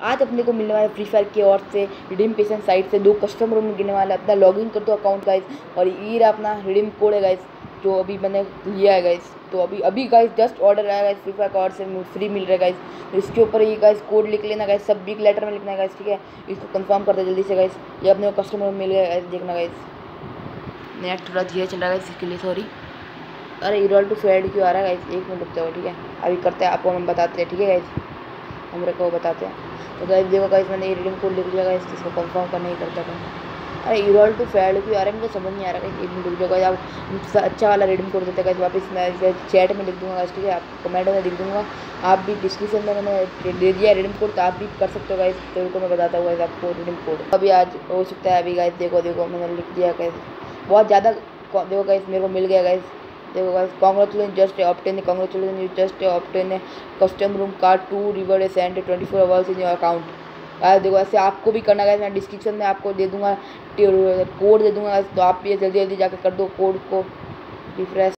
आज अपने को मिलने वाला फ्री फायर की ओर से रिडीम पेशन साइट से दो कस्टमरों में गिरने वाला अपना लॉगिन कर दो अकाउंट गाइस और ये रहा अपना रिडीम कोड है गाइस जो अभी मैंने लिया है गाइस तो अभी अभी गाइस जस्ट ऑर्डर आया गाइस फ्री फायर का ऑर्डर से फ्री मिल रहा है गाइस तो इसके ऊपर ये गाइस कोड लिख लेना गाइस सब बिग लेटर में लिखना है गाइस ठीक है? इसको कंफर्म कर दो जल्दी से गाइस ये अपने को कस्टमर में मिल गया गाइस देखना गाइस नेट थोड़ा धीरे चल रहा है इसके लिए सॉरी अरे इरोल टू फेड क्यों आ रहा है गाइस एक मिनट रुकते ठीक है? अभी करते हैं, आपको हम बताते हैं, ठीक है गाइस हम को बताते हैं। तो गाइस देखो गाइस मैंने ये रिडीम कोड लिख लिया गाइस इसको कंफर्म करना ही करता था। अरे इरोल टू फेड क्यों है मुझे समझ नहीं आ रहा एक मिनट रुक जाओ गाइस आप अच्छा वाला रिडीम कोड देते गाइस वापस मैं चैट में लिख दूँगा गाइस ठीक है? आप कमेंट में लिख दूँगा। आप भी डिस्क्रिप्शन में मैंने दे दिया रिडीम कोड तो आप भी कर सकते हो गाइस तो उनको मैं बताता हूँ गाइस आपको रिडीम कोड अभी आज हो सकता है, अभी गाइस देखो देखो, मैंने लिख दिया गाइस बहुत ज़्यादा, देखो गाइस मेरे को मिल गया गाइस देखो guys congratulation just obtain congratulation you just obtain custom room card to reward and twenty four hours in your account guys देखो, ऐसे आपको भी करना गाइस मैं डिस्क्रिप्शन में आपको दे दूँगा कोड दे दूँगा तो आप भी जल्दी जल्दी जाकर कर दो कोड को रिफ्रेश